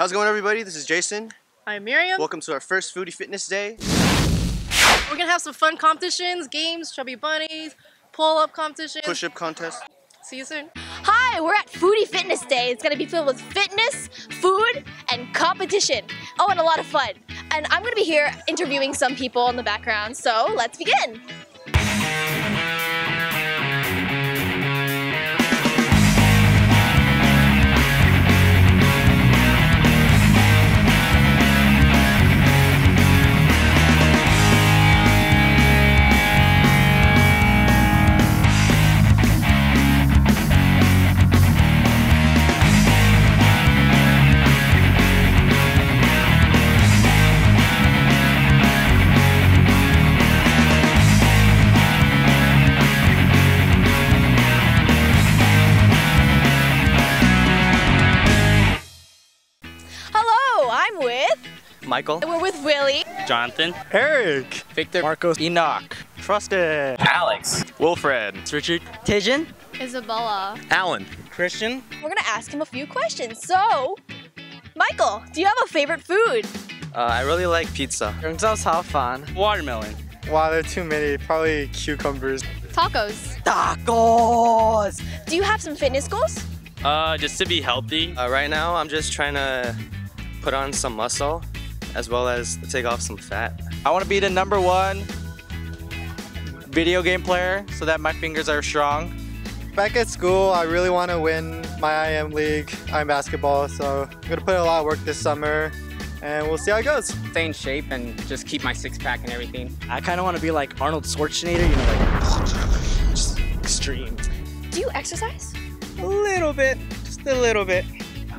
How's it going everybody? This is Jason. I'm Miriam. Welcome to our first Foodie Fitness Day. We're gonna have some fun competitions, games, chubby bunnies, pull-up competitions. Push-up contest. See you soon. Hi, we're at Foodie Fitness Day. It's gonna be filled with fitness, food, and competition. Oh, and a lot of fun. And I'm gonna be here interviewing some people in the background, so let's begin. Michael. we're with Willie. Jonathan, Eric. Victor, Marcos, Enoch, Trusted. Alex, Wilfred. it's Richard, Tijan? Isabella. Alan. Christian. We're gonna ask him a few questions. So, Michael, do you have a favorite food? Uh, I really like pizza. 영자's have fun. Watermelon. Wow, there are too many. Probably cucumbers. Tacos. Tacos! Do you have some fitness goals? Uh, just to be healthy. Uh, right now, I'm just trying to put on some muscle as well as take off some fat. I want to be the number one video game player so that my fingers are strong. Back at school, I really want to win my IM league, IM basketball. So I'm gonna put in a lot of work this summer, and we'll see how it goes. stay in shape and just keep my six pack and everything. I kind of want to be like Arnold Schwarzenegger, you know, like just extreme. Do you exercise? A little bit, just a little bit.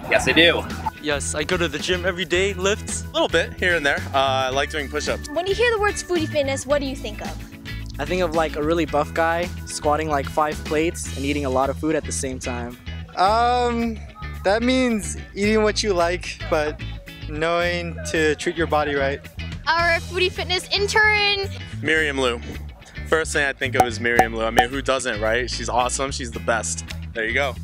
Yes, I do. Yes, I go to the gym every day, lifts. A little bit here and there. Uh, I like doing push-ups. When you hear the words foodie fitness, what do you think of? I think of like a really buff guy squatting like five plates and eating a lot of food at the same time. Um, that means eating what you like, but knowing to treat your body right. Our foodie fitness intern. Miriam Lieu. First thing I think of is Miriam Lieu. I mean, who doesn't, right? She's awesome. She's the best. There you go.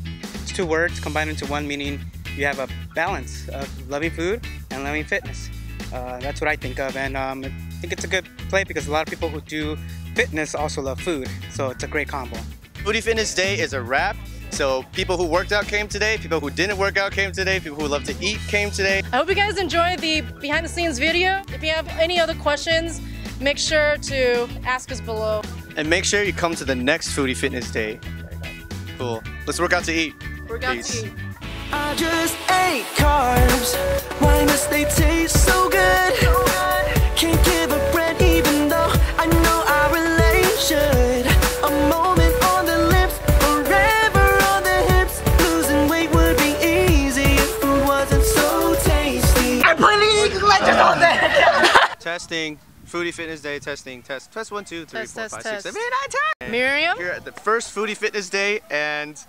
It's two words combined into one, meaning you have a balance of loving food and loving fitness. Uh, that's what I think of, and um, I think it's a good play because a lot of people who do fitness also love food, so it's a great combo. Foodie Fitness Day is a wrap. So people who worked out came today. People who didn't work out came today. People who love to eat came today. I hope you guys enjoyed the behind the scenes video. If you have any other questions, make sure to ask us below. And make sure you come to the next Foodie Fitness Day. Cool. Let's work out to eat. We're going Peace. to I just ate carbs. Why must they taste so good? Can't give a bread even though I know I really should. A moment on the lips, forever on the hips. Losing weight would be easy if food wasn't so tasty. I please let just hold that. Testing. Foodie Fitness Day testing. Test. Test one, two, three, Test, four, test, five, test. seven, eight, nine, ten. Miriam. Here at the first Foodie Fitness Day, and